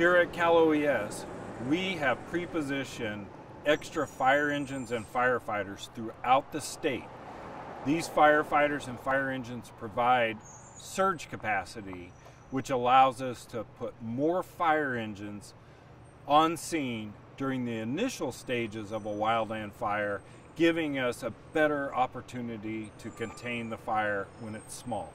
Here at Cal OES, we have pre-positioned extra fire engines and firefighters throughout the state. These firefighters and fire engines provide surge capacity, which allows us to put more fire engines on scene during the initial stages of a wildland fire, giving us a better opportunity to contain the fire when it's small.